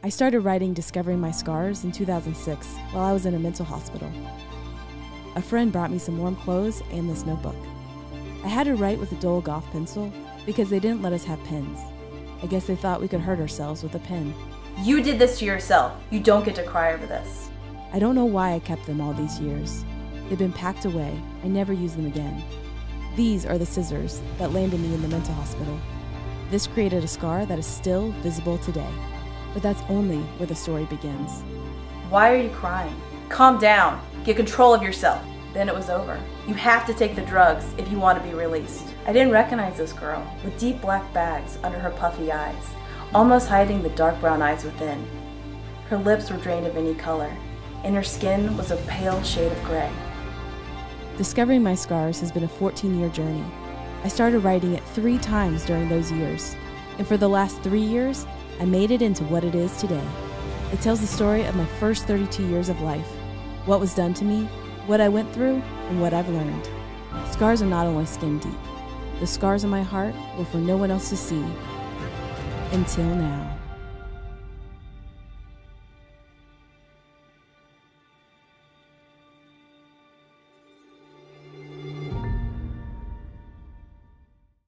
I started writing Discovering My Scars in 2006 while I was in a mental hospital. A friend brought me some warm clothes and this notebook. I had to write with a dull golf pencil because they didn't let us have pens. I guess they thought we could hurt ourselves with a pen. You did this to yourself. You don't get to cry over this. I don't know why I kept them all these years. They've been packed away. I never use them again. These are the scissors that landed me in the mental hospital. This created a scar that is still visible today. But that's only where the story begins. Why are you crying? Calm down. Get control of yourself. Then it was over. You have to take the drugs if you want to be released. I didn't recognize this girl with deep black bags under her puffy eyes, almost hiding the dark brown eyes within. Her lips were drained of any color, and her skin was a pale shade of gray. Discovering my scars has been a 14 year journey. I started writing it three times during those years, and for the last three years, I made it into what it is today. It tells the story of my first 32 years of life, what was done to me, what I went through, and what I've learned. Scars are not only skin deep, the scars on my heart were for no one else to see until now.